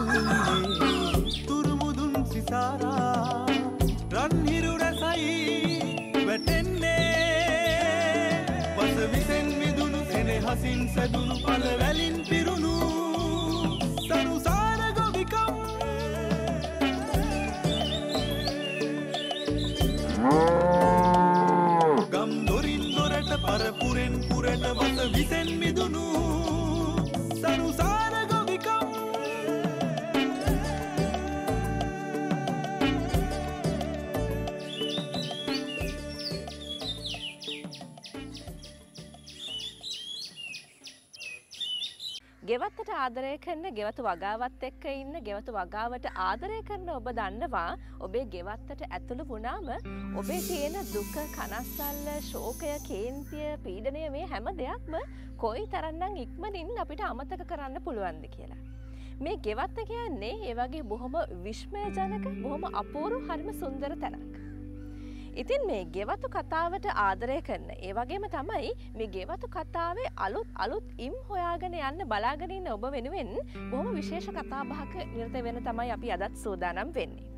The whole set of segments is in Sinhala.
වන්නේ තුරුමුදුන් සිසාරා රන්හිරු රැසයි වැටෙන්නේ. වස විසෙන් මිදුණු සෙනෙහසින් සැදුණු පල වැලින් පිරුණු සරුසාර ගොවිකම්. ගම් දොරින් දොරට පරපුරෙන් පුරට වස විසෙන් මිදුණු ගෙවත්තට ආදරය කරන ගෙවතු වගාවත් එක්ක ඉන්න ගෙවතු වගාවට ආදරය කරන ඔබ දන්නවා ඔබේ ගෙවත්තට ඇතුළු වුණාම ඔබේ තියෙන දුක කනස්සල්ල ශෝකය කේන්තිය පීඩනය මේ හැම දෙයක්ම කොයි තරන්නම් ඉක්මනින් අපිට අමතක කරන්න පුළුවන්ද කියලා. මේ ගෙවත්ත කියන්නේ ඒ වගේ බොහොම විශ්මයජනක බොහොම අපූරු හරිම සුන්දර තැනක්. ඉතින් මේ ගෙවතු කතාවට ආදරය කරන ඒ වගේම තමයි මේ ගෙවතු කතාවේ අලුත් අලුත් ඉම් හොයාගෙන යන්න බලාගෙනන්න ඔබ වෙනුවෙන් බොහොම විශේෂ කතාබහක නිර්ත වෙන තමයි අපි අදත් සූදානම් වෙන්නේ.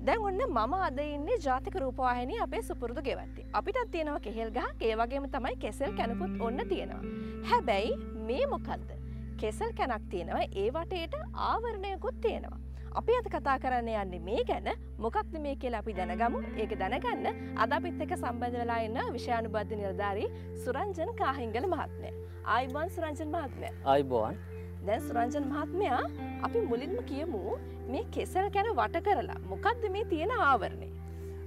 දැන් ඔන්න මම අද ඉන්නේ ජාතික රූපවාහිනී අපේ සුපුරුදු ගෙවත්තේ. අපිටත් තියෙනවා කෙහෙල් ගහක් ඒ වගේම තමයි කෙසෙල් කැනකුත් ඔන්න තියෙනවා. හැබැයි මේ මොකද්ද? කෙසෙල් කැනක් තියෙනවා ඒ වටේට ආවරණයකුත් තියෙනවා. අපි අද කතා කරන්න යන්නේ මේ ගැන මොකක්ද මේ කියලා අපි දැනගමු ඒක දැනගන්න අද අපිත් එක්ක සම්බන්ධ වෙලා ඉන්න විෂයානුබද්ධ නිලධාරී සුරංජන් කාහිංගල මහත්මයා. ආයිබෝන් සුරංජන් මහත්මයා. අයිබෝවන් දැන් සුරංජන් මහත්මයා අපි මුලින්ම කියමු මේ කෙසල් ගැන වට කරලා මොකක්ද මේ තියෙන ආවරණය.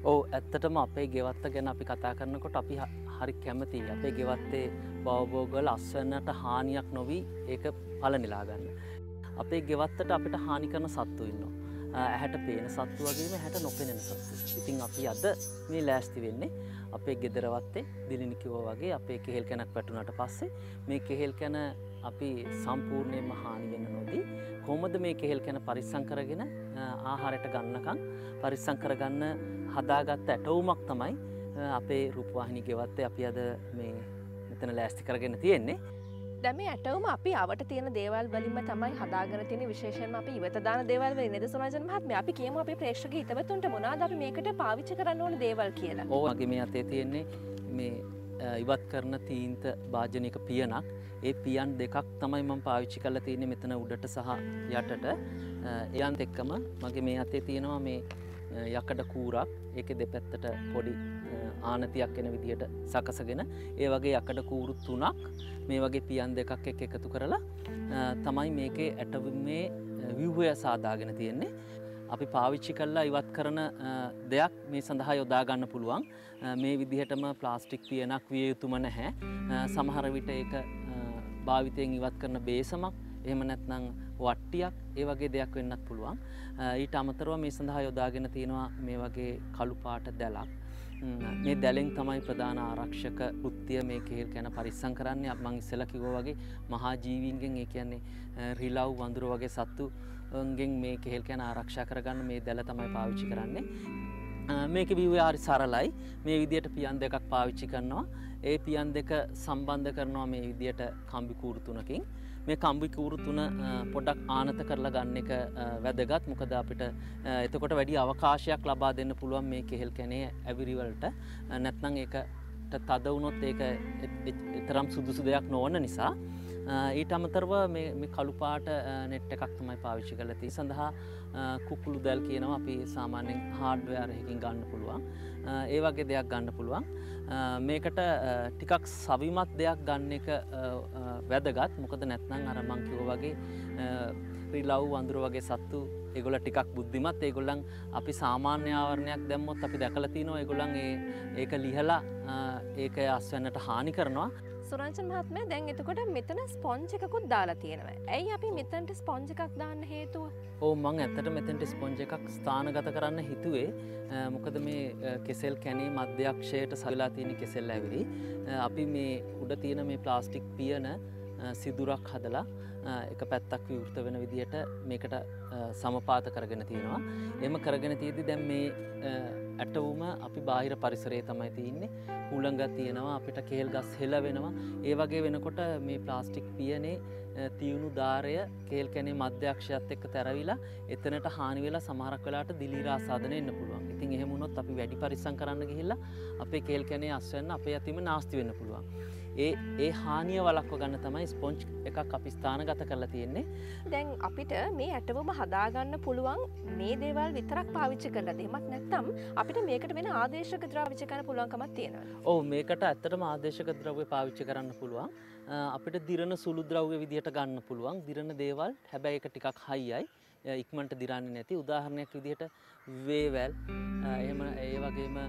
ඕ ඇත්තටම අපේ ගෙවත්ත ගැන අපි කතා කරනකොට අපි හරි කැමති අපේ ගෙවත්තේ බවබෝගල අස්වන්නට හානියක් නොවී ඒක පල නිලාගන්න. අපේ ගෙවත්තට අපිට හානි කරන සත්තු ඉන්න. ඇහැට පේන සත්තු වගේම හැට නොපෙනෙන සත්තු. ඉතින් අපි අද මේ ලෑස්ති වෙන්නේ අපේ ගෙදරවත්තේ දිලිනිකිවෝ වගේ අපේ කෙහෙල් කැනක් පැටුනට පස්සේ මේ කෙහෙල් කැන අපි සම්පූර්ණයෙන්ම හානි වෙන නොදී කොහොමද මේ කෙහෙල් කැන පරිස්සං කරගෙන අ, ආහාරයට ගන්නකං පරිස්සං කරගන්න හදාගත්ත ඇටවුමක් තමයි අ, අපේ රූපවාහිනි ගෙවත්තේ අපි අද මේ මෙතන ලෑස්ති කරගෙන තියෙන්නේ දැම ඇටවම අපි අවට තියෙන දේවල් වලින්ම තමයි හදාගෙන තියෙන විශේෂයෙන්ම අපි ඉවතදාන දේවල් වලින්. නේද සුරජන් මහත්මයා? අපි කියමු අපේ ප්‍රේක්ෂක හිතවතුන්ට මොනවද අපි මේකට පාවිච්චි කරන්න ඕන දේවල් කියලා. ඕගේ මේ අතේ තියෙන්නේ මේ අ, ඉවත් කරන තීන්ත භාජනයක පියනක්. ඒ පියන් දෙකක් තමයි මම පාවිච්චි කරලා තියෙන්නේ මෙතන උඩට සහ යටට. අ, එයන්ත් එක්කම මගේ මේ අතේ තියෙනවා මේ අ, යකඩ කූරක්. ඒක දෙපැත්තට පොඩි අ, ආනතියක් එන විදිහට සකසගෙන ඒ වගේ යකඩ කූරු තුනක් මේ වගේ පියන් දෙකක් එක් එකතු කරලා අ, තමයි මේකේ ඇටවීමේ විව්හය සාදාගෙන තියෙන්නේ. අපි පාවිච්චි කල්ලා ඉවත් කරන අ, දෙයක් මේ සඳහා යොදාගන්න පුළුවන්. අ, මේ විදිහටම ප්ලාස්ටික් පියනක් විය යුතුම නැහැ. අ, සමහර විට ඒක අ, භාවිතයෙන් ඉවත් කරන බේසමක් එහෙම නැත්නම් වට්ටියක් ඒ වගේ දෙයක් වෙන්නත් පුළුවන්. අ, ඊට අමතරව මේ සඳහා යොදාගෙන තියෙනවා මේ වගේ කළු පාට දැලක්. ම්, මේ දැලෙන් තමයි ප්‍රධාන ආරක්ෂක කෘත්තිය මේ කෙහෙල් කැන පරිස්සම් කරන්නේ. අප මං ඉස්සෙල්ලා කිව්වා වගේ මහා ජීවීන්ගෙන් ඒ කියන්නේ අ, රිලව් වඳුර වගේ සත්තු ගෙන් මේ කෙහෙල් කැන ආරක්ෂා කරගන්න මේ දැල තමයි පාවිච්චි කරන්නේ. අ, මේක බිව්‍යාරි සරලයි. මේ විදියට පියන් දෙකක් පාවිච්චි කරනවා. ඒ පියන් දෙක සම්බන්ධ කරනවා මේ විදියට කම්බිකූරු තුනකින්. මේ කම්බිකූරු තුන අ, පොඩක් ආනත කරලා ගන්න එක අ, වැදගත්. මොකද අපිට අ, එතකොට වැඩි අවකාශයක් ලබා දෙන්න පුළුවන් මේ කෙහෙල් කැනේ ඇවිරිවලට අ, නැත්නම් ඒකට තද වුණොත් ඒක එ- එ- එතරම් සුදුසු දෙයක් නොවන නිසා. අ, ඊට අමතරව මේ මේ කළුපාට නෙට් එකක් තමයි පාවිච්චි කළ ති සඳහා අ, කුකුළු දැල් කියනවා අපි සාමාන්‍යෙන් හාඩ්වයාරයකින් ගන්න පුළුවන්. අ, ඒ වගේ දෙයක් ගන්න පුළුවන්. අ, මේකට අ, ටිකක් සවිමත් දෙයක් ගන්න එක අ, අ, වැදගත්. මොකද නැත්නම් අර මංකිව වගේ රිලව් වඳුර වගේ සත්තු එගොල ටිකක් බුද්ධිමත්. ඒගොල්ලන් අපි සාමාන්‍යාවරණයක් දැම්මොත් අපි දැකල තිනවා. ඒගොල්ලන් ඒ ඒක ලිහලා අ, ඒක අස්වන්නට හානි කරනවා. සුරංචන් මහත්මය දැන් එතකොට මෙතන ස්පොංච එකකුත් දාලා තියෙනවා. ඇයි අපි මෙතන්ට ස්පොංජ එකක් දාන්න හේතුව. ඕ මං ඇත්තට මෙතැන්ට ස්පොංජ එකක් ස්ථානගත කරන්න හිතුවේ අ, මොකද මේ අ, කෙසෙල් කැනේ මධ්‍යක්ෂයට සල්ලා තියෙන කෙසෙල් ඇවිරි අපි මේ උඩ තියෙන මේ ප්ලාස්ටික් පියන අ, සිදුරක් හදලා අ, එක පැත්තක් විවෘත වෙන විදිහට මේකට අ, සමපාත කරගෙන තියෙනවා. එම කරගෙන තියදි දැම් මේ අ, ඇටවුම අපි බාහිර පරිසරයේ තමයි තියන්නේ. හුළඟ තියෙනවා අපිට කේල් ගස් හෙල වෙනවා. ඒ වගේ වෙනකොට මේ ප්ලාස්ටික් පියනේ තියුණු ධාරය කේල් කැනේ මධ්‍යක්ෂයත් එක්ක තැරවිලා එතනට හානිවෙලා සමහරක් වෙලාට දිලීරා සාධන එන්න පුළුවන්. ඉතින් එහෙමුණොත් අපි වැඩි පරිස්සං කරන්න ගිහිල්ලා අපේ කේල් කැනේ අස්වන්න අපේ අතිම නාස්ති වෙන්න පුළුවන්. ඒ ඒ හානිය වලක්ව ගන්න තමයි ස්පොන්ච් එකක් අපි ස්ථාන ගත කරලා තියෙන්නේ. දැන් අපිට මේ ඇටවම හදාගන්න පුළුවන් මේ දේවල් විතරක් පාවිච්චි කරලා දෙමත් නැත්තම් අපිට මේකට වෙන ආදේශක ද්‍රාවිච්ච කරන්න පුළුවන්කමත් තියෙනවා. ඕ මේකට ඇත්තටම ආදේශක ද්‍රව්‍ය පාවිච්චි කරන්න පුළුවන්. අපිට දිරණ සුළු ද්‍රව්‍ය විදිහට ගන්න පුළුවන්. දිරණ දේවල් හැබැයි එක ටිකක් හයියි ඉක්මට දිරන්නේ නැති. උදාහරණයක් විදිහට වේවැල්. එහෙම ඒ වගේම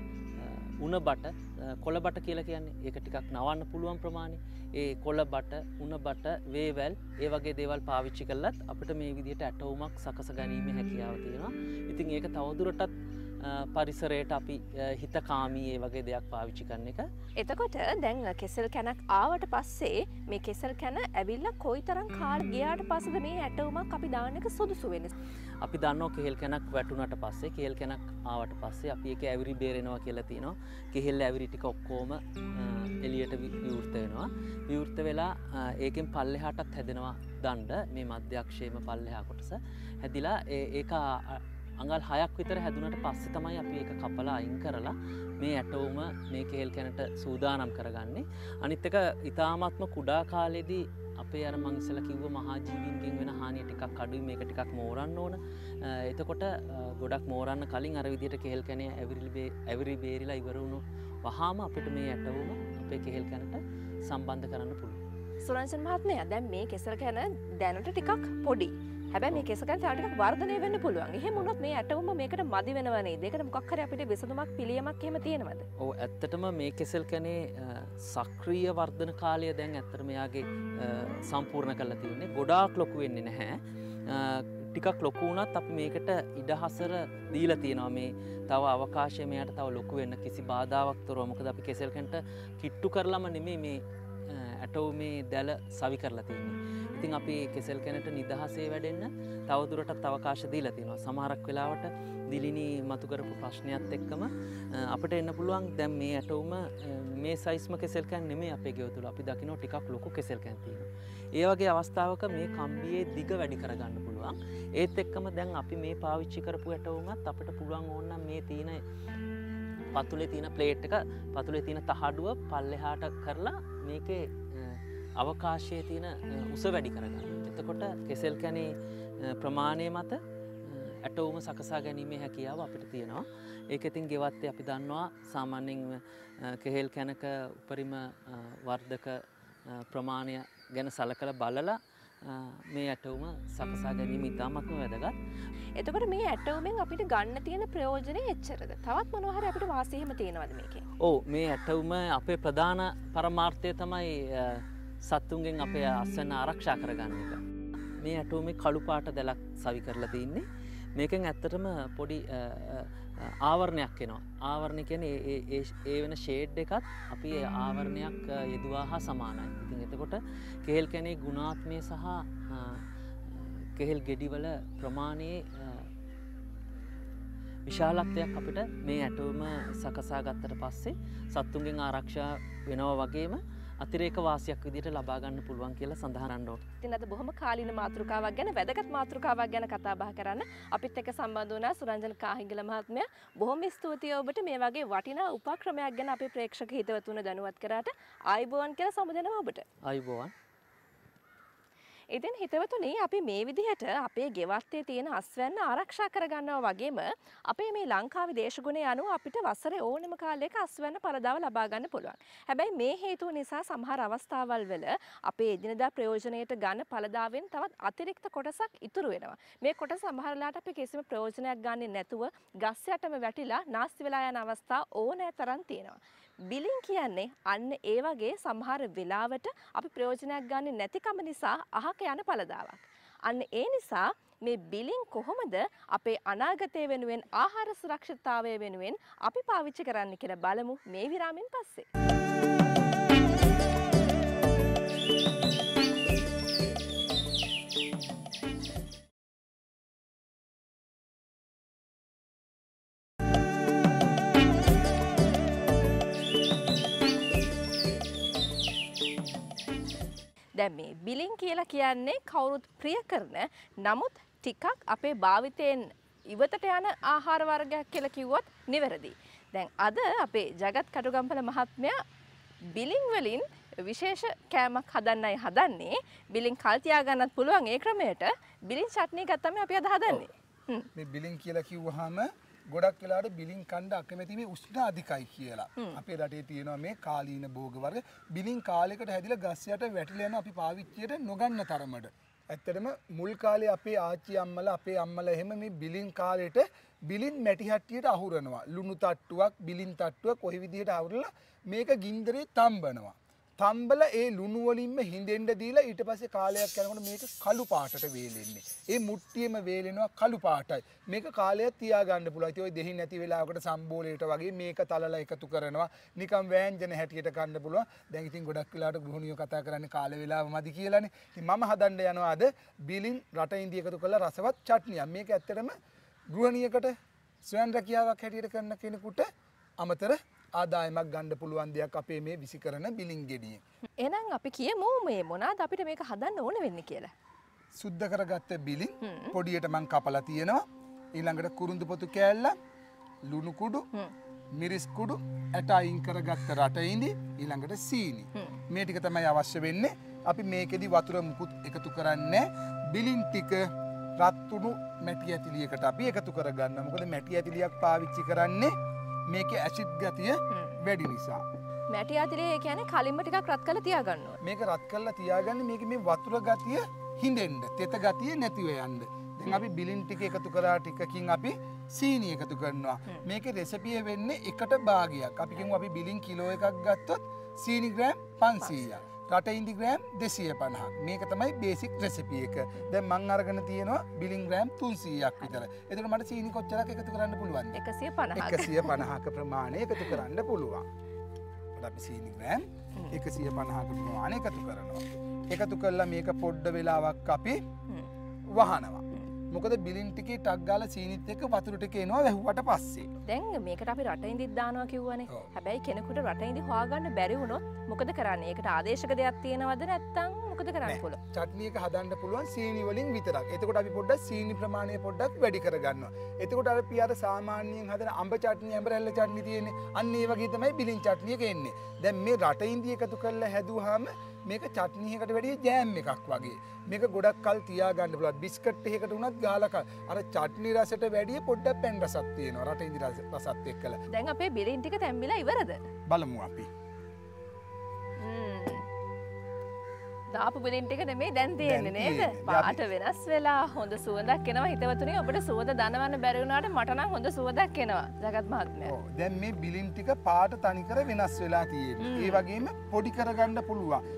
උන බට කොළ බට කියලා කියන්නේ ඒක ටිකක් නවන්න පුළුවන් ප්‍රමාණය. ඒ කොළ බට උන බට වේවැල් ඒ වගේ දේවල් පාවිච්චි කල්ලත් අපිට මේ විදිහට ඇටවුමක් සකස ගැනීම හැකියාව තියෙනවා. ඉතින් ඒක තවදුරටත් අ, පරිසරයට අපි අ, හිතකාමී ඒ වගේ දෙයක් පාවිච්චි කරන එක. එතකොට දැන් කෙසල් කැනක් ආවට පස්සේ මේ කෙසල් කැන ඇවිල්ල කොයි තරම් කාඩ ගියාට පසද මේ ඇටවුමක් අපි දානක සුදුසු වෙන. අපි දන්න කෙහෙල් කැනක් වැටුනට පස්සේ කෙල් කැනක් ආවට පස්සේ අපි එක ඇවිරි බේරෙනවා කියලා තිනවා කෙහෙල් ඇවිරි ටික ඔක්කෝම එලියට විවෘත වෙනවා. විවෘත වෙලා ඒකෙන් පල්ලෙහාටත් හැදෙනවා දණ්ඩ. මේ මධ්‍යක්ෂේම පල්ලෙහා කොටස. හැදිලා ඒ- ඒක අඟල් හයක් විතර හැදුනට පස්සේ තමයි අපි ඒක කපලා අයින් කරලා මේ ඇටවුම මේ කෙහෙල් කැනට සූදානම් කරගන්නේ. අනිත් එක ඉතාමත්ම කුඩා කාලෙදී අපේ අර මංසල කිව්ව මහාජීවින්ගෙන් වෙන හානිය ටිකක් අඩුයි මේක ටිකක් මෝරන්න ඕන. අ, එතකොට අ, ගොඩක් මෝරන්න කලින් අර විදිහට කෙහෙල් කැනේ ඇවිරිලි ඇවිරි බේරිලා ඉවරුණු වහාම අපිට මේ ඇටවුම අපේ කෙහෙල් කැනට සම්බන්ධ කරන්න පුළුවන්. සුරංසන් මහත්මය දැන් මේ කෙසල් කැන දැනට ටිකක් පොඩි. හැබැ මේ කෙසකන් ටික් වර්ධනය වෙන්න පුළුවන්. එහෙ මුණොත් මේ ඇටවම මේකට මදි වෙනවනේ දෙකට මොක්කර අපිට විසඳමක් පිළියමක් හෙම තියෙනවද? ඕ ඇත්තටම මේ කෙසෙල් කැනේ සක්‍රීය වර්ධන කාලය දැන් ඇත්තර මෙයාගේ අ, සම්පූර්ණ කරලා තියන්නේ. ගොඩාක් ලොකු වෙන්නේ නැහැ. ටිකක් ලොකු වුණත් අපි මේකට ඉඩහසර දීලා තියෙනවා. මේ තව අවකාශය මෙයට තව ලොකු වෙන්න කිසි බාධාවක් තොරව. මොකද අපි කෙසෙල්කන්ට කිට්ටු කරලම නෙමේ මේ ඇටෝ මේ දැල සවි කරලා තියන්නේ ඉතින් අපි කෙසෙල් කැනට නිදහසේ වැඩෙන්න තවදුරටත් අවකාශ දීලා තියෙනවා සමහරක් වෙලාවට දිලිනී මතු කරපු ප්‍රශ්නයත් එක්කම අ, අපිට එන්න පුළුවන් දැන් මේ ඇටවුම අ, මේ සයිස්ම කෙසෙල්කැන් නෙමේ අපේ ගෙව තුළ අපි දකිනෝ ටිකක් ලොකු කෙසෙල්කැන් තියෙනවා. ඒ වගේ අවස්ථාවක මේ කම්බියේ දිග වැඩි කරගන්න පුළුවන්. ඒත් එක්කම දැන් අපි මේ පාවිච්චි කරපු ඇටවුමත් අපිට පුළුවන් ඕන්නම් මේ තියෙන පතුලේ තියෙන ප්ලේට් එක පතුලේ තියෙන තහඩුව පල්ලෙහාට කරලා මේකේ අ, අවකාශයේ තියෙන උස වැඩි කරගන්න. එතකොට කෙසෙල් කැනේ ප්‍රමාණය මත ඇටවුම සකසා ගැනීමේ හැකියාව අපිට තියෙනවා. ඒක ඉතින් ගෙවත්තේ අපි දන්නවා සාමාන්‍යයෙන් කෙහෙල් කැනක උපරිම වර්ධක ප්‍රමාණය ගැන සලකල බලලා මේ ඇටවුම සකසා ගැනීම ඉතාමත්ම වැදගත්. එතකොට මේ ඇටවුමෙන් අපිට ගන්න තියෙන ප්‍රයෝජනය එච්චරද තවත් මොනහර අපිට වාසයහෙම තියෙනවද මේකේ ඕ මේ ඇටවුම අපේ ප්‍රධාන පරමාර්ථය තමයි සත්තුන්ගෙන් අපේ අස්සන්න ආරක්ෂා කරගන්න එක. මේ ඇටුවමේ කළුපාට දැලක් සවි කරලා තින්නේ. මේකෙන් ඇත්තටම පොඩි අ, අ, අ, ආවරණයක් එනවා. ආවරණය කියන ඒ වෙන ෂේඩ් එකත් අපි ඒ ආවරණයක් අ, යෙදවා හා සමානයි. ඉතින් එතකොට කෙහෙල් කැනේ ගුණාත්මය සහ අ, කෙහෙල් ගෙඩිවල ප්‍රමාණයේ අ, විශාලත්වයක් අපිට මේ ඇටුවම සකසා ගත්තට පස්සේ සත්තුන්ගෙන් ආරක්ෂා වෙනව වගේම අතිරේක වාසියක් විදිට ලබාගන්න පුළුවන් කියලා සඳහරන්නඩෝ. තින් අද බොහොම කාලින මාතෘකාවක් ගැන වැදගත් මාතෘකාවක් ගැන කතාබහ කරන්න අපිත් එක සම්බන්ධ වනා සුරංජන කාහිගල මහත්මය බොහොම ස්තුතියි ඔබට මේ වගේ වටිනා උපක්‍රමයක් ගැන අපේ ප්‍රේක්ෂක හිතවතුන දැනුවත් කරාට ආයිබෝවන් කියලා සමුදනවා ඔබට. අයිබෝවන්. ඉතින් හිතවතුනේ අපි මේ විදිහට අපේ ගෙවත්තේ තියෙන අස්වැන්න ආරක්ෂා කරගන්නවා වගේම අපේ මේ ලංකාවේ දේශගුණය අනුව අපිට වසරේ ඕනම කාලයක අස්වැන්න පරදාව ලබා ගන්න පුළුවන්. හැබැයි මේ හේතුව නිසා සමහර අවස්ථාවල් වල අපේ එදිනදා ප්‍රයෝජනයට ගන්න පළදාවෙන් තවත් අතිරික්ත කොටසක් ඉතුරු වෙනවා. මේ කොටස සමහරලාට අපි කිසිම ප්‍රයෝජනයක් ගන්නේ නැතුව ගස් යටම වැටිලා නාස්ති වෙලා යන අවස්ථා ඕනෑ තරම් තියෙනවා. බිලින් කියන්නේ අන්න ඒ වගේ සමහර වෙලාවට අපි ප්‍රයෝජනයක් ගන්න නැතිකම නිසා අහක යන පළදාවක්. අන්න ඒ නිසා මේ බිලින් කොහොමද අපේ අනාගතය වෙනුවෙන් ආහාර සුරක්ෂිතතාවය වෙනුවෙන් අපි පාවිච්චි කරන්න කියලා බලමු මේ විරාමෙන් පස්සේ. දැන් මේ බිලින් කියලා කියන්නේ කවුරුත් ප්‍රිය කරන නමුත් ටිකක් අපේ භාවිතයෙන් ඉවතට යන ආහාර වර්ගයක් කියලා කිව්වොත් නිවැරදි. දැන් අද අපේ ජගත් කටුගම්පල මහත්මයා බිලින් වලින් විශේෂ කෑමක් හදන්නයි හදන්නේ බිලින් කල් තියාගන්නත් පුළුවන් ඒ ක්‍රමයට බිලින් චට්නි ගත්තම අපි අද හදන්නේ. මේ බිලින් කියලා කිව්වහම ගොඩක් වෙලාට බිලින් කණ්ඩ අකමැති මේ උෂ්ණ අධිකයි කියලා. අපේ රටේ තියෙනවා මේ කාලීන භෝග වර්ග බිලින් කාලයකට හැදිලා ගස් යට වැටිලා යන අපි පාවිච්චියට නොගන්න තරමට. ඇත්තටම මුල් කාලේ අපේ ආච්චි අම්මලා අපේ අම්මලා එහෙම මේ බිලින් කාලෙට බිලින් මැටි හට්ටියට අහුරනවා. ලුණු තට්ටුවක් බිලින් තට්ටුවක් කොයි විදිහට අහුරලා මේක ගින්දරේ තම්බනවා. තම්බල ඒ ලුණු වලින්ම හිඳෙන්ඩ දීලා ඊට පස්සේ කාලයක් යනකොට මේක කළු පාටට වේලෙන්නේ. ඒ මුට්ටියම වේලෙනවා කළු පාටයි. මේක කාලයක් තියාගන්න පුළුවන්. ඉතින් ඔය දෙහින් නැති වෙලාවකට සම්බෝලයට වගේ මේක තලලා එකතු කරනවා. නිකම් වෑංජන හැටියට ගන්න පුළුවන්. දැන් ඉතින් ගොඩක් වෙලාවට ගෘහණියෝ කතා කරන්නේ කාල වේලාව මදි කියලානේ. ඉතින් මම හදන්න යනවා අද බිලින් රට ඉන්දිය එකතු කරලා රසවත් චට්නියක්. මේක ඇත්තටම ගෘහණියකට ස්වයන් රැකියාවක් හැටියට කරන කෙනෙකුට අමතර ආදායමක් ගණ්ඩ පුළුවන් දෙයක් අපේ මේ විසි කරන බිලින් ගෙඩියෙන්. එහෙනම් අපි කියමු මේ මොනවාද අපිට මේක හදන්න ඕන වෙන්නේ කියලා. සුද්ධ කරගත්ත බිලින් පොඩියට මං කපලා තියෙනවා. ඊළඟට කුරුඳු පොතු කෑල්ල ලුණුකුඩු මිරිස්කුඩු ඇට අයින් කරගත්ත රටයින්දි ඊළඟට සීනි. මේ ටික තමයි අවශ්‍ය වෙන්නේ. අපි මේකෙදි වතුර මුකුත් එකතු කරන්නේ බිලින් ටික රත්තුණු මැටි ඇතිලියකට අපි එකතු කරගන්න මොකද මැටි ඇතිලියක් පාවිච්චි කරන්නේ මේක ඇසිඩ් ගතිය වැඩි නිසා. මැටි අතිරේ කියන්නේ කලින්ම ටිකක් රත් කරලා තියාගන්න. මේක රත් කරලා තියාගන්න මේක මේ වතුර ගතිය හිඳෙන්ඩ තෙත ගතිය නැතිව යන්න. දැන් අපි බිලින් ටික එකතු කරා ටිකකින් අපි සීනි එකතු කරනවා. මේක රෙසපිය වෙන්න එකට භාගයක්. අපිකින් අපි බිලින් කිලෝ එකක් ගත්තොත් සීනි ග්‍රෑම් පන්සීය රට ඉන්දිග්‍රෑම් දෙසිය පණහක් මේක තමයි බේසික් රෙසිපිය එක. දැ මං අරගන තියෙනවා බිලින් ග්‍රෑම් තුන්සීයක් විතර. එතට මට සීනි කොච්චරක් එකතු කරන්න පුළුවන් එකසිය පණහක්. එකසිය පණහක ප්‍රමාණය එකතු කරන්න පුළුවන්. අපි සීනිග්‍රෑම් එකසිය පණහක ප්‍රමාණය එකතු කරනවා. එකතු කරලා මේක පොඩ්ඩ වෙලාවක් අපි වහනවා මොකද බිලින්ටිකේ ටක්ගාල සීනිත් එක වතුරට එනවා වැැහුවට පස්සේ. දැන් මේකට අපි රටයින්දි දානවා කිව්වනේ. හැබැයි කෙනෙකුට රටයින්දි හොයාගන්න බැරි වුණොත් මොකද කරන්නේ? ඒකට ආදේශක දෙයක් තියෙනවද නැත්තම් මොකද කරන්න පුළුවන්. චට්නියක හදන්න පුළුවන් සීනි වලින් විතරක්. එතකොට අපි පොඩ්ඩක් සීනි ප්‍රමාණය පොඩ්ඩක් වැඩි කරගන්න එතකොට අර පියාර සාමාන්‍යයෙන් හදන අඹ චට්නිය ඇඹරැල්ල චට්නි තියෙන්නේ. අන්න ඒ වගේ තමයි බිලින් චට්නියක එන්නේ. දැන් මේ රට ඉන්දිය එකතු කරලා හැදුවාම මේක චට්නියකට වැඩිය ජෑම් එකක් වගේ. මේක ගොඩක් කල් තියාගන්න පුළුවන්. බිස්කට් එකකට උනත් ගාලක අර චට්නි රසට වැඩිය පොඩ්ඩක් පැන් රසක් තියෙනවා. රට ඉන්දි රස- රසත් එක්කලා. දැන් අපේ බිලින් ටික තැම්බිලා ඉවරද? බලමු අපි දාපු බිලින් ටික නෙමේ දැන් තියෙන්නේ නේද. පාට වෙනස් වෙලා හොඳ සුවඳක් එනවා. හිතවතුනි ඔබට සුවඳ දනවන්න බැරි වුණාට මට නම් හොඳ සුවඳක් එනවා ජගත් මහත්මයා. ඔව්. දැන් මේ බිලින් ටික පාට තනිකර වෙනස් වෙලා තියෙන්නේ. ඒ වගේම පොඩි කරගන්න පුළුවන්.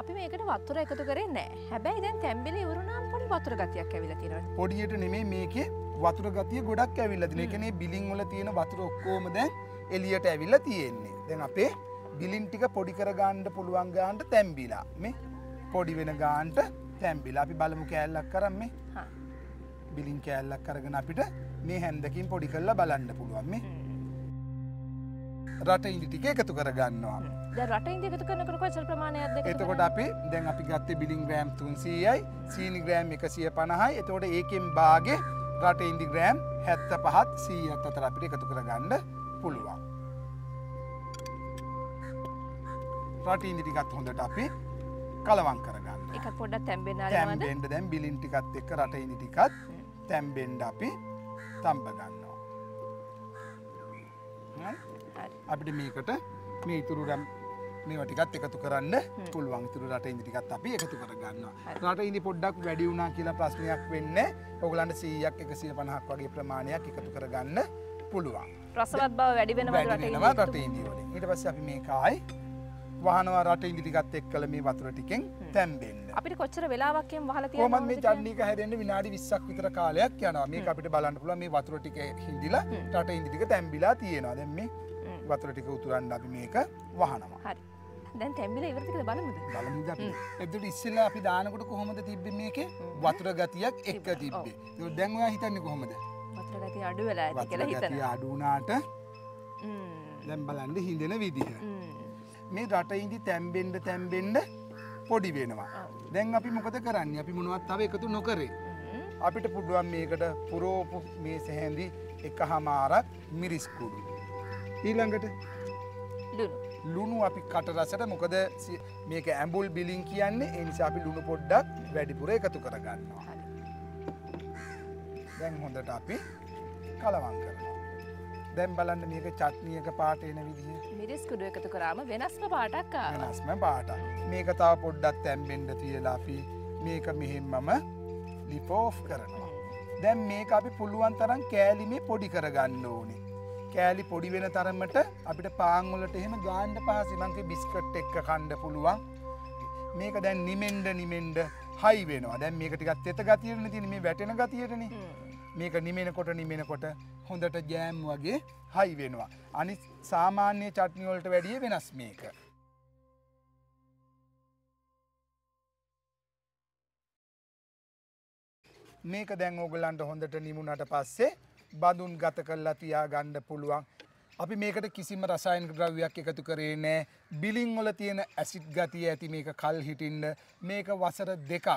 අපි මේකට වතුර එකතු කරේ නෑ හැබැයි දැන් තැම්බිලි ඉවරුණාම පොඩි වතුර ගතියක් ඇවිල්ලා තියෙනවා. පොඩියට නෙමේ මේකේ වතුර ගතිය ගොඩක් ඇවිල්ලා තියෙන. ඒ කියන්නේ බිලින් වල තියෙන වතුර ඔක්කොම දැන් එළියට ඇවිල්ලා තියෙන්නේ. දැන් අපේ බිලින් ටික පොඩි කරගන්න පුළුවන් ගානට තැම්බිලා. මේ පොඩි වෙන ගානට තැම්බිලා. අපි බලමු කෑල්ලක් කරන් මේ. හා. බිලින් කෑල්ලක් අරගෙන අපිට මේ හැන්දකින් පොඩි කරලා බලන්න පුළුවන් මේ. රට ඉඳි ටික එකතු කරගන්නවා. දැන් රටින්දි එකතු කරනකොට කොච්චර ප්‍රමාණයක්ද එතකොට අපි දැන් අපි ගත්තේ බිලින් ග්‍රෑම් 300යි සීනි ග්‍රෑම් 150යි එතකොට ඒකෙන් භාගේ රට ඉන්දි ග්‍රෑම් 75ත් 100ත් අතර අපිට එකතු කරගන්න පුළුවන්. රට ඉන්දි ටිකත් හොඳට අපි කලවම් කරගන්න. එක ආරවද තැම්බෙන්ඩ දැන් බිලින් ටිකත් එක්ක රට ඉනි ටිකත් තැම්බෙන්ඩ අපි තම්බ ගන්නවා. අපිට මේකට මේ ඉතුරු රැම් මේ ටිකත් එකතු කරන්න පුළුවන්. තුරු රට ඉදි ටිකත් අපි එකතු කරගන්න රට ඉදි පොඩ්ඩක් වැඩි වුණා කියලා ප්‍රශ්නයක් වෙන්න ඔගලන්ට සීයක් එකසිය පණහක් වගේ ප්‍රමාණයක් එකතු කරගන්න පුළුවන්. රසවත් බව වැඩි වෙනවා රට රටින්දි ඉදිවලින් ඊට පස්ස අපි මේ කායි වහනවා රට ඉදි ටිකත් එක් කළ මේ වතුර ටිකෙන් තැම්බෙන්න්න අපිට කොච්චර වෙලාවක්යෙන් වහලා කොමන් මේ තියෙනවද චඩ්නික හැදෙන්ට විනාඩි විස්සක් විතර කාලයක් යනවා. මේ අපිට බලන්න පුළ මේ වතුර ටික හිදිලා රට ඉදිටික තැම්බිලා තියෙනවා. දැන් මේ වතුර ටික උතුරන්න අපි මේක වහනවා. හරි. දැන් තැම්බිලා ඉවරද කියලා බලමුද? බලමුද අපි? එතකොට ඉස්සෙල්ලා අපි දානකොට කොහොමද තිබ්බේ මේකේ? වතුර ගතියක් එක්ක තිබ්බේ. ඒක දැන් ඔයා හිතන්නේ කොහොමද? වතුර ගතිය අඩු වෙලා ඇති වතුර කියලා ගතිය හිතනවා. අඩු වුණාට. දැන් බලන්න හිඳෙන විදිහ. මේ රට ඉදි තැම්බෙන්ඩ තැම්බෙන්ඩ පොඩි වෙනවා. දැන් අපි මොකද කරන්නේ අපි මොනවත් තව එකතු නොකරේ. අපිට පුඩුවන් මේකට පුරෝපු මේ සැහැඳි එක හමාරක් මිරිස්කුඩු. ඊළඟට ලුණු. අපි කට රසට මොකද මේක ඇඹුල් බිලින් කියන්නේ ඒ නිසා අපි ලුණු පොඩ්ඩක් වැඩිපුර එකතු කරගන්නවා. දැන් හොඳට අපි කලවං කරනවා. දැන් බලන්න මේක චට්නියක පාට එන විදිහ මිරිස් කුඩු එකතු කරාම වෙනස්ම පාටක්. වෙනස්ම පාට. මේක තව පොඩ්ඩත් තැම්බෙන්ඩ තියලා අපි මේක මෙහෙම්මම ලිපෝෆ් කරනවා. දැන් මේක අපි පුළුවන් තරම් කෑලිමේ පොඩි කරගන්න ඕනේ. කෑලි පොඩි වෙන තරමට අපිට පාංවලට එහෙම ගාන්ඩ පහසිමන්ගේ බිස්කට් එක්ක කණ්ඩ පුළුවන්. මේක දැන් නිමෙන්ඩ නිමෙන්ඩ හයි වෙනවා දැන් මේක ටිකත් එත ගතියරන තින මේ වැටෙන ගතියටන මේක නිමෙනකොට නිමෙනකොට හොඳට ජෑම් වගේ හයි වෙනවා. අනි සාමාන්‍ය චට්නිවලට වැඩිය වෙනස් මේක. මේක දැන් ඕගලන්ට හොඳට නිමුණට පස්සේ බදුන් ගත කල්ලා තියා ගණ්ඩ පුළුවන්. අපි මේකට කිසිම රසායනික ද්‍රව්‍යයක් එකතු කරේ නෑ බිලිංවල තියෙන ඇසිට් ගතිය ඇති මේක කල් හිටින්ඩ මේක වසර දෙකක්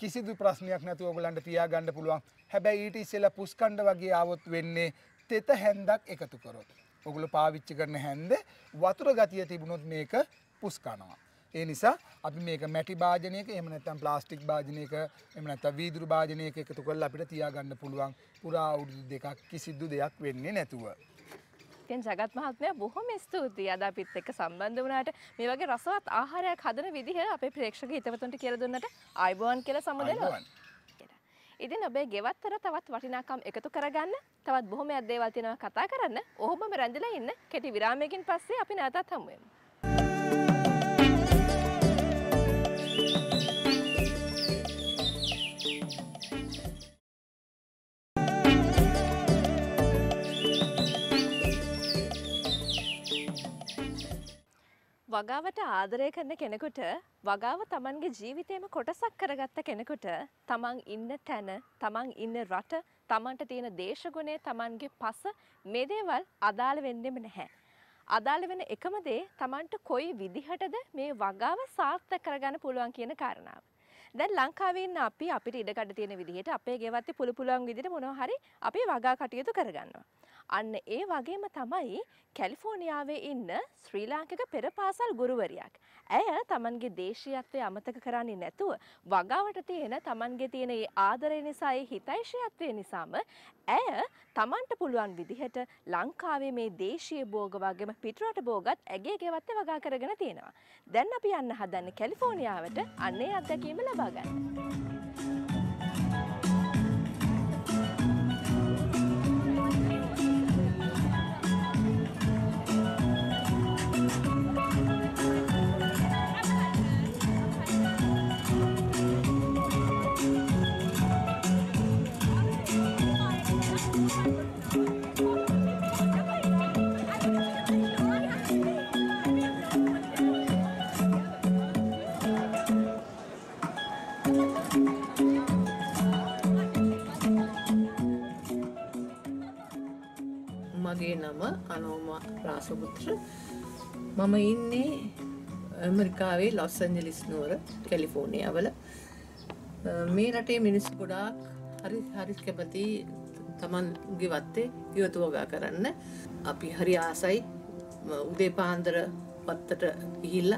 කිසිදු ප්‍රශ්නයක් නැති ඔගලන්ට තියා ගණඩ පුළුවන් හැබැයි ඊට ඉස්සෙල පුස්කණ්ඩ වගේ ආවොත් වෙන්නේ තෙත හැන්දක් එකතු කරොත්. ඔගුල පාවිච්චි කරන හැන්ද වතුර ගතිය තිබුණොත් මේක පුස්කනවා. ඒ නිසා අපි මේක මැටි භාජනයක එම නැත්තම් ප්ලාස්ටික් භාජනයක එම නැත්නම් වීදුරු භාජනයක එකතු කරලා අපිට තියාගන්න පුළුවන් පුරා අවුරුදු දෙකක් කිසිදු දෙයක් වෙන්නේ නැතුව. ඉතින් ජගත් මහත්මයා බොහොම ස්තුතියි අද අපිත් එක්ක සම්බන්ධ වුණාට මේ වගේ රසවත් ආහාරයක් හදන විදිහ අපේ ප්‍රේක්ෂක හිතවතුන්ට කියලා දුන්නට ආයිබෝන් කියලා සමුදෙනවා. ඉතින් ඔබේ ගෙවත්තර තවත් වටිනාකම් එකතු කරගන්න තවත් බොහොමයක් දේවල් තියෙනවා කතා කරන්න. ඔහොමම රැඳිලා ඉන්න. කෙටි විරාමයකින් පස්සේ අපි නැවතත් හමු වගාවට ආදරය කරන කෙනෙකුට වගාව තමන්ගේ ජීවිතයම කොටසක් කරගත්ත කෙනෙකුට තමන් ඉන්න තැන තමන් ඉන්න රට තමන්ට තියෙන දේශගුණය තමන්ගේ පස මේ දේවල් අදාළ වෙන්නෙම නැහැ. අදාළ වෙන එකම දේ තමන්ට කොයි විදිහටද මේ වගාව සාර්ථක කරගන්න පුළුවන් කියන කාරණාව. දැන් ලංකාවේ ඉන්න අපි අපිට ඉඩකඩ තියෙන විදිහට අපේ ගෙවත්තේ පුළු පුළුවන් විදිහට මොනවා හරි අපි වගා කටයුතු කරගන්නවා. අන්න ඒ වගේම තමයි කැලිෆෝනියාවේ ඉන්න ශ්‍රී ලාංකික පෙරපාසල් ගුරුවරියක්. ඇය තමන්ගේ දේශීයත්වය අමතක කරන්නේ නැතුව වගාවට තියෙන තමන්ගේ තියෙන ඒ ආදරය නිසා ඒ හිතෛෂයත්වය නිසාම ඇය තමන්ට පුළුවන් විදිහට ලංකාවේ මේ දේශීය භෝග වගේම පිටරට භෝගත් ඇගේ ගෙවත්තේ වගා කරගෙන තියෙනවා. දැන් අපි යන්න හදන්නේ කැලිෆෝනියාවට අන්නේ අත්දැකීම ලබා මගේ නම අනෝම රාසපුත්‍ර. මම ඉන්නේ ඇමරිකාවේ ලොස් ඇන්ජලිස් නුවර කැලිෆෝනියාවල. අ, මේ රටේ මිනිස්සු ගොඩාක් හරි හරි කැමති තමන් ගෙවත්තේ ඉවතුවගා කරන්න. අපි හරි ආසයි ම, උදේ පාන්දර වත්තට ගිහිල්ල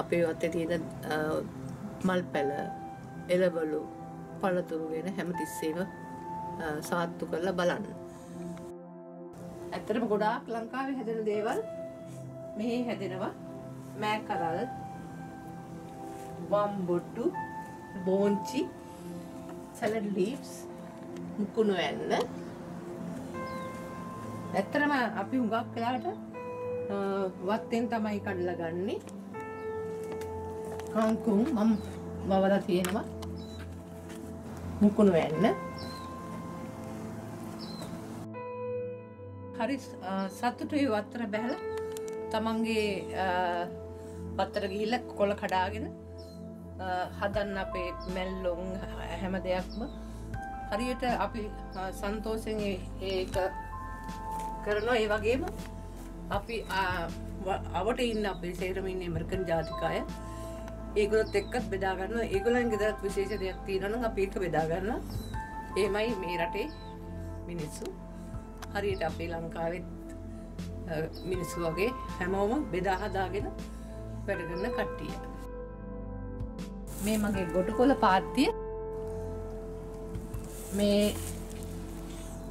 අපේ වත්තේ තියෙන අ, මල් පැල එලවලු පළතුරු වෙන හැමතිස්සේම අ, සාත්තු කරලා බලන්න. ඇත්තරම ගොඩාක් ලංකාවේ හැදෙන දේවල් මෙහි හැදෙනවා. මෑ කරල් වම්බොට්ටු බෝංචි සැලඩ් ලීව්ස් මුකුණු ඇන්න ඇත්තරම අපි හුඟක් කලාට වත්තෙන් තමයි කඩලා ගන්නේ. කංකුම් මම වවලා තියෙනවා. මුකුණු ඇන්න හරි සතුටුයි වත්තර බැහල. තමන්ගේ පත්තර ගිහිල්ල කොල කඩාගෙන අ, හදන්න අපේ මැල්ලොන් හැම දෙයක්ම. හරියට අපි අ, සන්තෝසෙන් ඒ- ඒක කරනවා. ඒ වගේම අපි අ, ව- අවට ඉන්න අපේ සේරම ඉන්න එමරිකන් ජාතිකාය ඒගොලොත් එක්කත් බෙදාගන්න ඒගොලන් ගෙදරත් විශේෂ දෙයක් තියෙනනම් අපි එක බෙදාගන්න ඒමයි මේ රටේ මිනිස්සු. හරියට අපේ ලංකාවෙත් මිනිස්සු වගේ හැමෝම බෙදාහදාගෙන වැඩගන්න කට්ටිය. මේ මගේ ගොටුකොල පාත්තිය මේ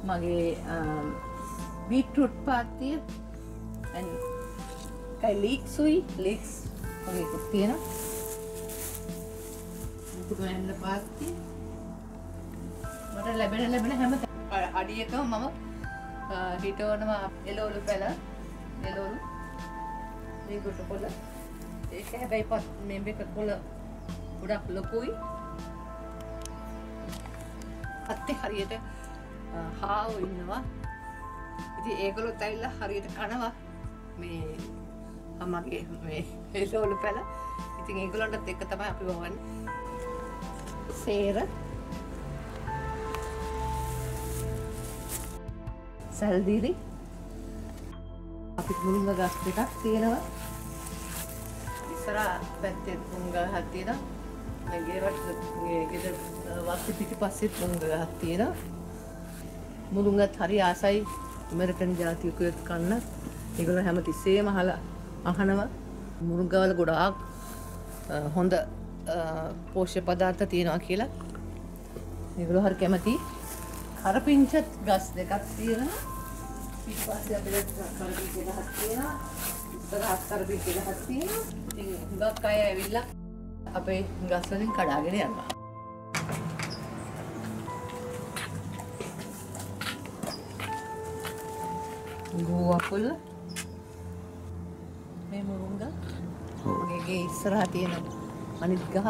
මගේ බීටරුට් පාත්තිය ලීක්සුයි ලික්ස් වගේකුත් තියෙන ඇන්න පාත්තිය මට ලැබෙන ලැබෙන හැම අඩියකම මම හිටවනවා එලෝලු පැල එලෝලු මේ ගොටුකොල ඒක හැබැයි පත් මෙබ එක කොල ගොඩක් ලොකුයි. අත්තේ හරියට හාව ඉන්නවා. ඉති ඒගොලොත් ඇල්ල හරියට කනවා මේ අමගේ මේ එලෝලු පැල. ඉතින් ඒගොලොන්ටත් එක්ක තමයි අපි වවන්න. සේර. සැල්දිරි අපි මුළුංග ගස් දෙකක් තියෙනවා. ඉස්සර පැත්තෙත් මුංග ගහක් තියෙනවා. මේ ගෙරට ගෙදර වස්තු පිටි පස්සෙත් මුංග ගහක් තියෙනවා. මුළුංගත් හරි ආසයි ඇමරිකන් ජාතිකයොත් කන්න. ඒගොල්ලෝ හැම තිස්සේම අහලා අහනවා. මුරුංගවල ගොඩාක් අ, හොඳ අ, පෝෂ්‍ය පදාර්ථ තියෙනවා කියලා. ඒගොල්ලෝ හරි කැමති කරපිංචත් ගස් දෙකක් තියෙනවා. ඊට පස්සේ අපිට කරපිංච ගහක් තියෙනවා. ඉස්සරහත් කරපිංච ගහක් තියෙනවා. ඉතින් හුඟක් අය ඇවිල්ලා අපේ ගස් වලින් කඩාගෙන යනවා. ගෝවපුල්ල මේ මුරුංග මගේගේ ඉස්සරහා තියෙන අනිත් ගහ.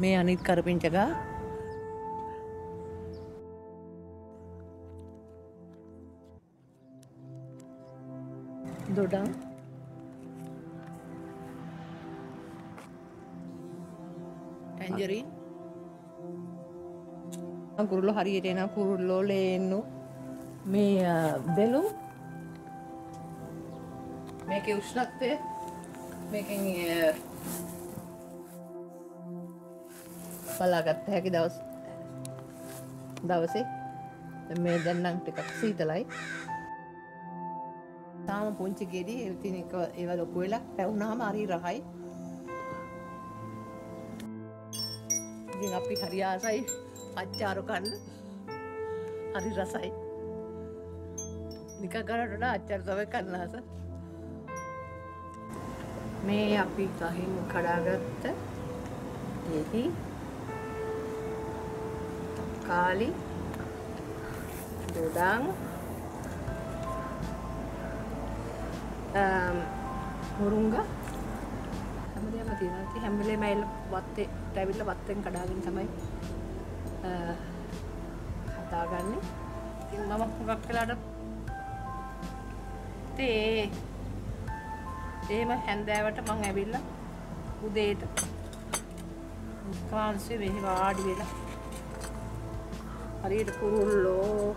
මේ අනිත් කරපිංච ගහ. කුරුල්ලෝ හරියට එන කුරුල්ලෝ ලේන්නු. මේ දෙලු මේක උෂ්ණත්වය? මේකෙන් බලාගත්ත හැකි දවස් දවසේ. මේ දැන්නම් ටිකක් සීතලයි. තාම පුංචි ගෙඩි ඉතින් එක ඒව ලොකු වෙලා පැවුනාම හරි රහයි. ඉතින් අපි හරි ආසයි අච්චාරු කන්න. හරි රසයි. නික කරට වඩා අච්චර තමයි කන්න ආස මේ අපි ගහින් කඩාගත්ත දෙහි කාලි දොඩං මුරුංග හැමදේම තියෙනවා. ඉතින් හැම වෙලේම ඇවිල්ලා වත්තේ ඇවිල්ලා වත්තෙන් කඩාගෙන තමයි අ, හදාගන්නේ. ඉතින් මම හුඟක් වෙලාට තේ එහෙම හැන්දෑවට මං ඇවිල්ලා උදේට කාන්සේ මෙහි වාඩි වෙලා. හරියට කුරුල්ලෝ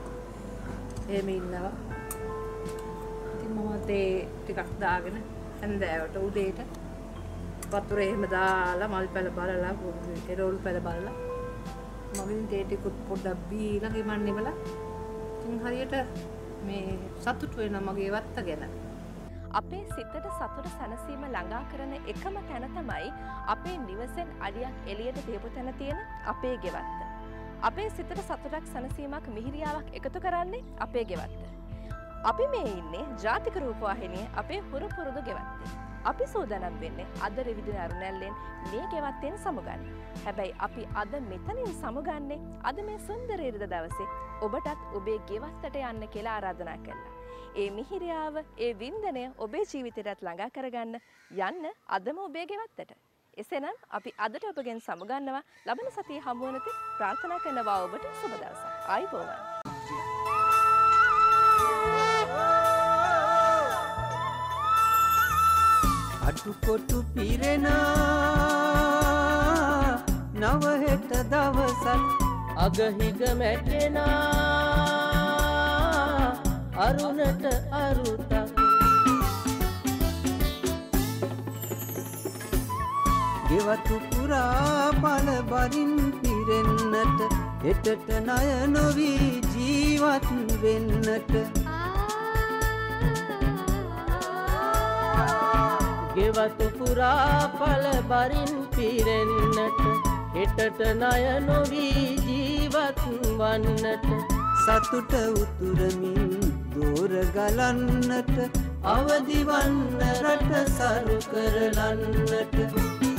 එහෙම ඉන්නවා. ඉතින් මම තේ ටිකක් දාගෙන හැන්දෑවට උදේට වතුර එහෙම දාලා මල් පැල බලලා එරෝල් පැල බලලා මගින් තේ ටිකුත් පොඩ්ඩක් බීලා ගෙමන් ඉවලා ඉතින් හරියට මේ සතුටු වෙනවා මගේ වත්ත ගැන අපේ සිතට සතුට සැනසීම ළඟා කරන එකම තැන තමයි අපේ නිවසෙන් අඩියක් එළියට තියපු තැන තියෙන අපේ ගෙවත්ත. අපේ සිතට සතුටක් සැනසීමක් මිහිරියාවක් එකතු කරන්නේ අපේ ගෙවත්ත. අපි මේ ඉන්නේ ජාතික රූපවාහිනිය අපේ හුරු පුරුදු ගෙවත්තේ. අපි සූදානම් වෙන්නේ අද රිවිදින අරුණැල්ලෙන් මේ ගෙවත්තෙන් සමුගන්න. හැබැයි අපි අද මෙතනින් සමුගන්නේ අද මේ සුන්දරේරද දවසේ ඔබටත් ඔබේ ගෙවත්තට යන්න කියලා ආරාධනා කළා. ඒ මිහිරියාව ඒ වින්දනය ඔබේ ජීවිතයටත් ළඟා කරගන්න යන්න අදම ඔබේ ගෙවත්තට. එසෙනම් අපි අදට ඔබගෙන් සමුගන්නවා ලබන සතිය හමුවනති ප්‍රාර්ථනා කරනවා ඔබට සුබ දවසක්. ආයිබෝවන්. අඩුකොටු පිරෙන. නවහෙට දවසත් අගහිග මැටෙනා. අරුණට අරුතක්. ගෙවතු පුරා පල බරින් පිරෙන්නට හෙටට ණය නොවී ජීවත් වෙන්නට. ගෙවතු පුරා පල බරින් පිරෙන්නට හෙටට ණය නොවී ජීවත් වන්නට. සතුට උතුරමින් දෝර ගලන්නට අවදිවන්න රට සරු කරලන්නට.